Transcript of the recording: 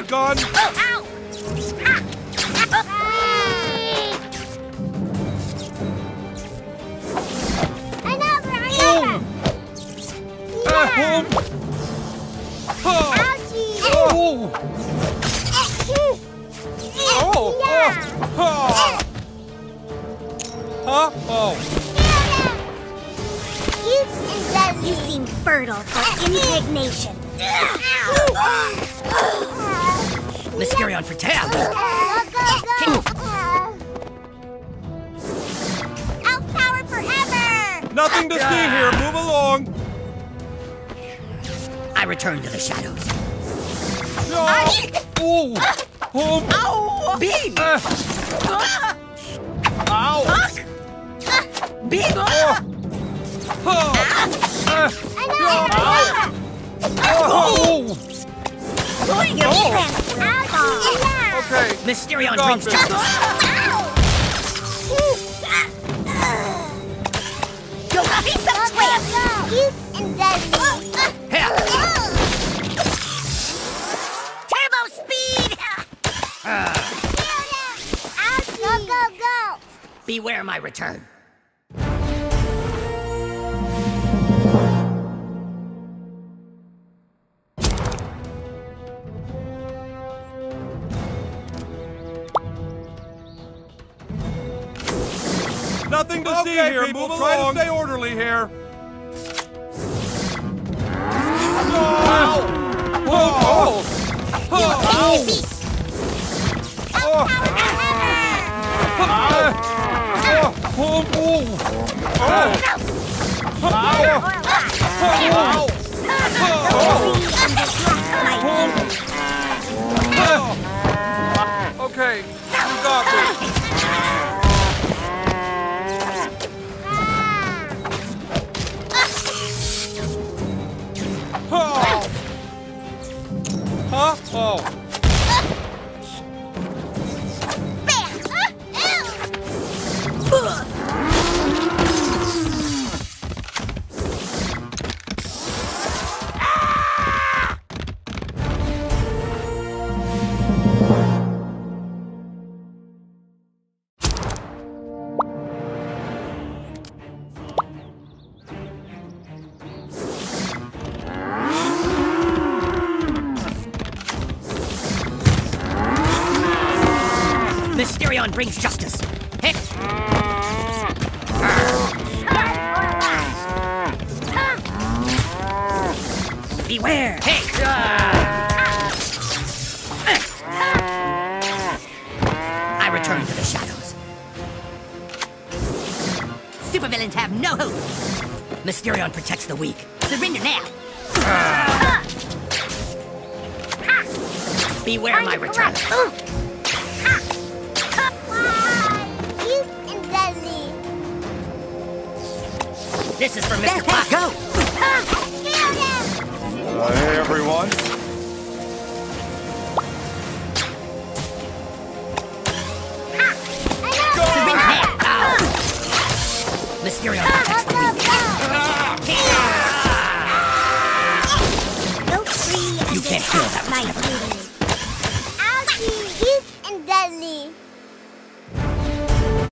They're gone! Ow! Another. Oh! Oh! Oh! Oh! You seem fertile for indignation. Mysterion protect. Go, go, go! Elf power forever! Nothing to see here. Move along. I return to the shadows. No. Oh. Home. Ow! Beam! Uh, ow. Beam! Oh. Oh. Uh, Another! Oh! Pull your oh. oh. Okay. Mysterion drinks. justice. You'll be such a You and Daddy. Turbo speed! Ah. Beware my return. Nothing to okay, see here. People, Move try along. to stay orderly here. Oh! Oh! Oh! Oh! Oh! Oh! Oh! Mysterion brings justice. Hit! Beware! Hey! I return to the shadows. Supervillains have no hope. Mysterion protects the weak. Surrender now. Beware my return. This is for Mr. Pot. Go! Uh, hey, everyone. Mysterion attacks the weak. You can't kill that much.